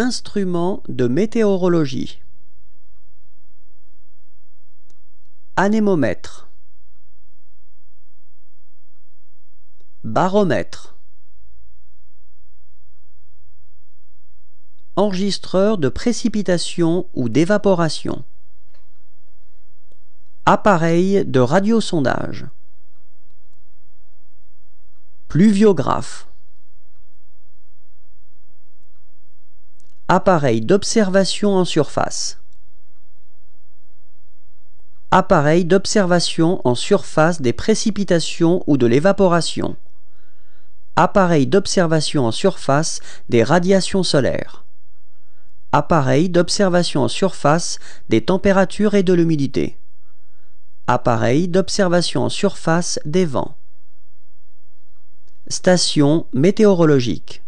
Instrument de météorologie. Anémomètre. Baromètre. Enregistreur de précipitation ou d'évaporation. Appareil de radiosondage. Pluviographe. Appareil d'observation en surface. Appareil d'observation en surface des précipitations ou de l'évaporation. Appareil d'observation en surface des radiations solaires. Appareil d'observation en surface des températures et de l'humidité. Appareil d'observation en surface des vents. Station météorologique.